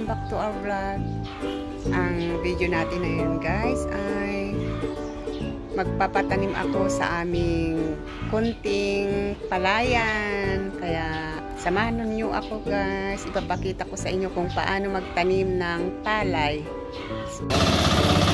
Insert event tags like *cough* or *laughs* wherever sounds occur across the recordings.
welcome back to our vlog. Ang video natin ngayon guys ay magpapatanim ako sa aming kunting palayan. Kaya samahan niyo ako guys. Ipapakita ko sa inyo kung paano magtanim ng palay. guys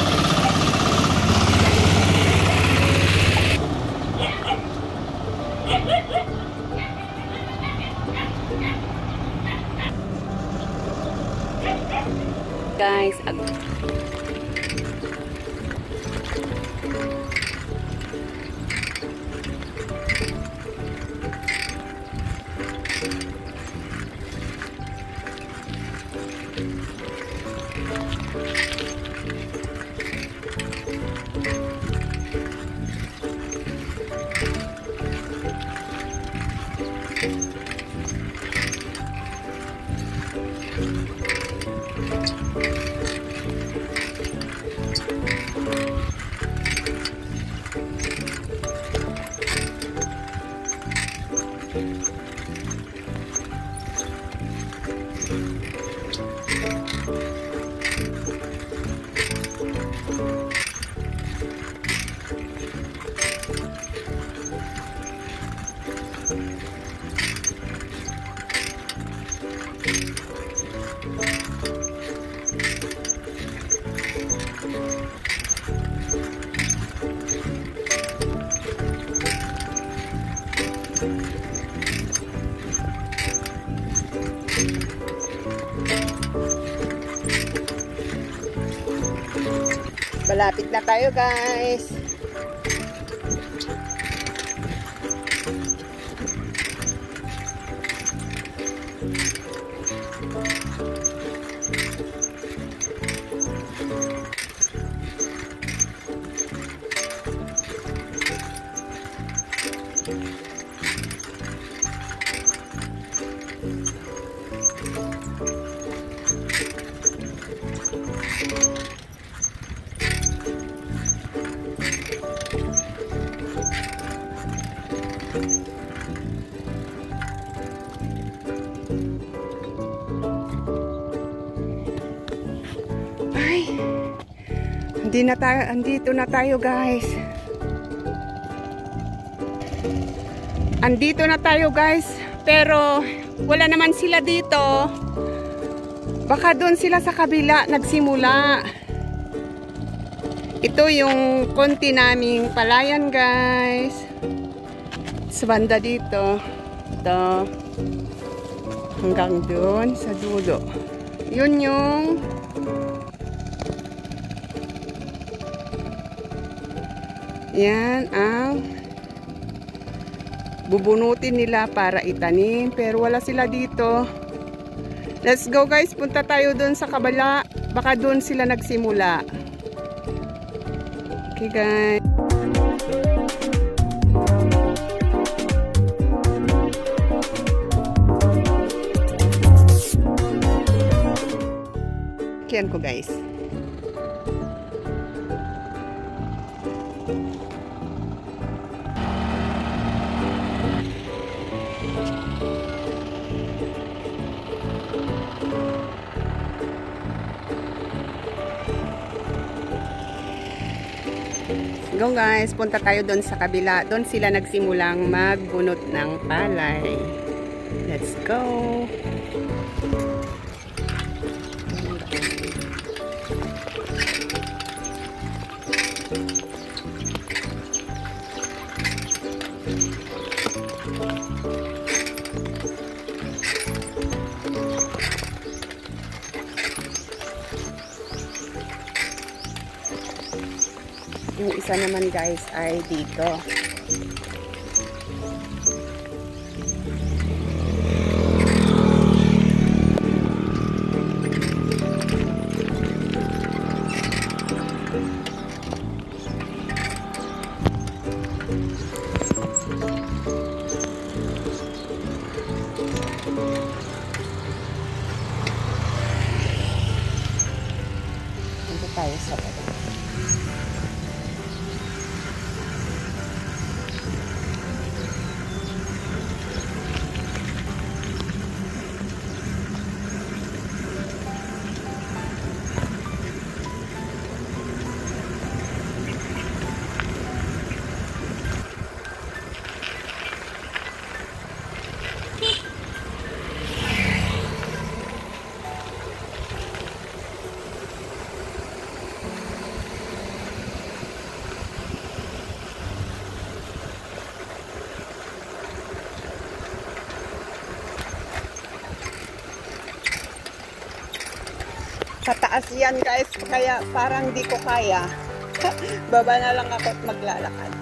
Malapit na tayo guys. Hindi na tayo, andito na tayo guys. Andito na tayo guys, pero wala naman sila dito. Baka doon sila sa kabila nagsimula. Ito yung konti naming palayan guys. Sa banda dito. Ito. Hanggang doon sa dulo. Yun yung Yan ang bubunutin nila para itanim. Pero wala sila dito. Let's go guys. Punta tayo dun sa kabala. Baka dun sila nagsimula. Okay guys. Kiyan ko guys. Go guys, punta tayo doon sa kabila. Doon sila nagsimulang magbunot ng palay. Let's go! Yung isa naman guys ay dito. Punta Yan guys, kaya parang di ko kaya. *laughs* Baba na lang ako at maglalakad.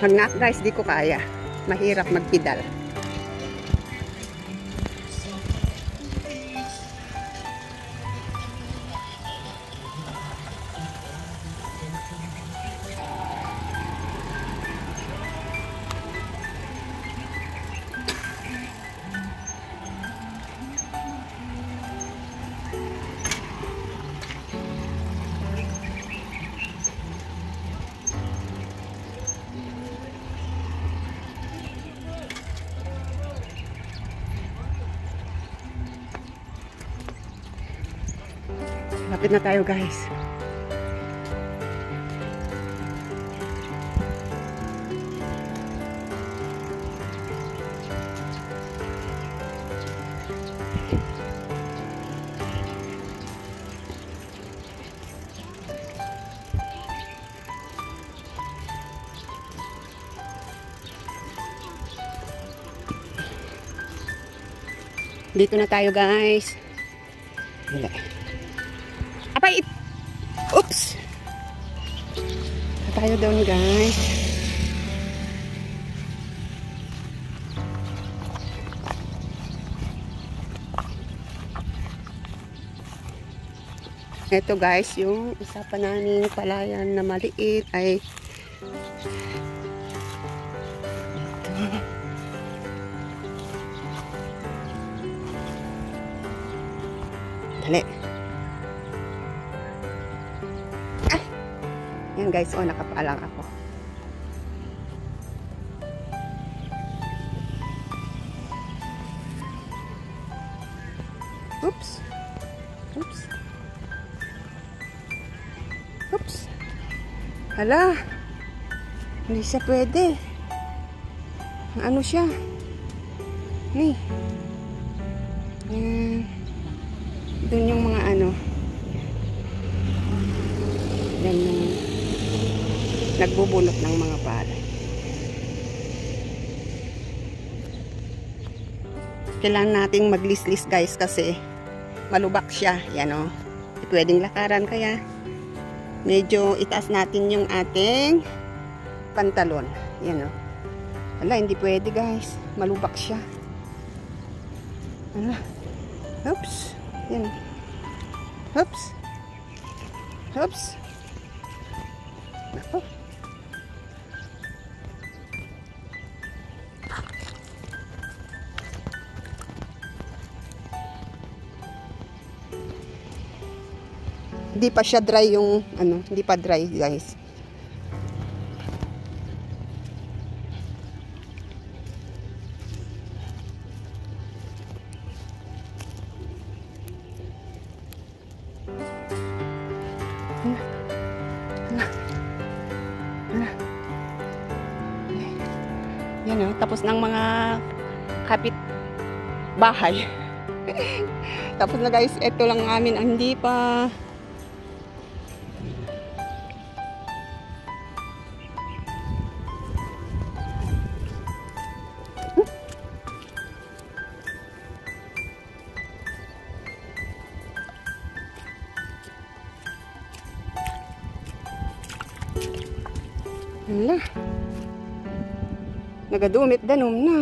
Hangak guys, di ko kaya. Mahirap magpidal. Lapit na tayo guys. Dito na tayo guys. Wala. Tayo doon guys. Ito guys, yung isa pa naming palayan na maliit ay Dali. Yan guys, oh, nakapaalang ako. Oops. Oops. Oops. Hala. Hindi siya pwede. Ano siya? Ni. Yan. Doon yung mga ano. Yan yung nagbubunot ng mga palay. Kailangan nating maglis-lis guys kasi malubak siya. Yan o. Hindi pwedeng lakaran kaya medyo itaas natin yung ating pantalon. Yan o. Wala, hindi pwede guys. Malubak siya. Ano? Oops. Yan. Oops. Oops. Ako. Hindi pa siya dry yung ano, hindi pa dry guys. Yan o, tapos ng mga kapit bahay. *laughs* tapos na guys, ito lang amin ang hindi pa Hala. Nagadumit danom na.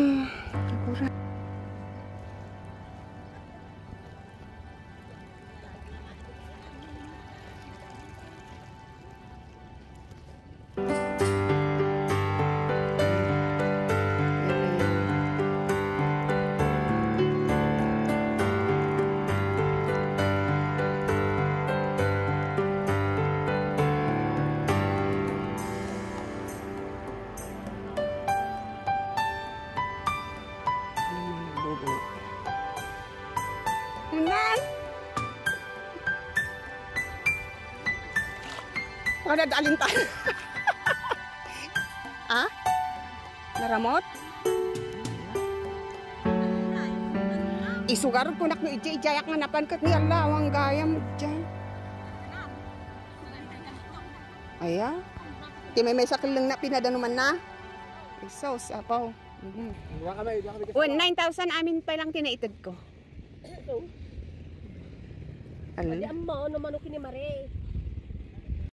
O, nadalin tayo. *laughs* ah? Naramot? Isugar ko nak ni ijay ijayak nga napankat ni Allah ang gayam dyan. Aya. Ti may may sakil lang na pinadanuman na. Isos, apaw. Kami. Oh, 9,000 amin pa lang kinaitad ko. So, Ano? di ang mo, no manok ni Mare.